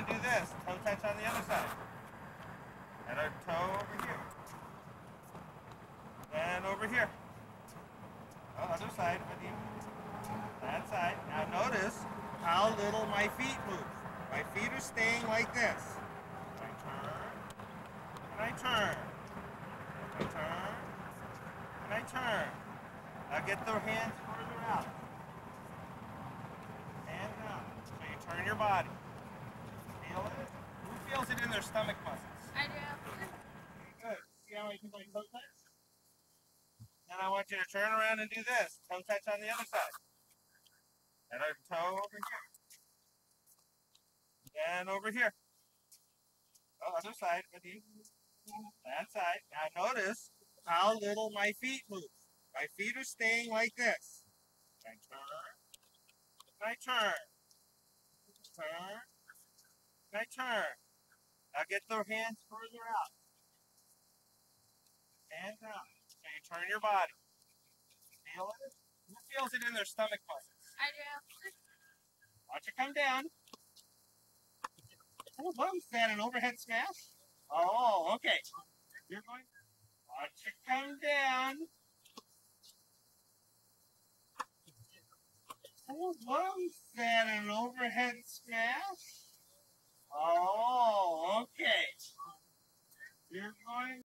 going to do this. Toe touch on the other side. And our toe over here. And over here. Other side. That side. Now notice how little my feet move. My feet are staying like this. I turn. And I turn. I turn. And I turn. Now get the hands further out. And out. So you turn your body. Who feels it in their stomach muscles? I do. Good. See how I can my toe touch? Then I want you to turn around and do this. Toe touch on the other side. And a toe over here. And over here. Oh, other side with you. That side. Now notice how little my feet move. My feet are staying like this. I turn. I turn. Turn. I turn. Now get the hands further out. And down. So you turn your body. Feel it? Who feels it in their stomach muscles? I do. Watch it come down. Oh, was that? An overhead smash? Oh, okay. You're going. Watch it come down. Oh, was that? An overhead smash? Oh, okay. You're going.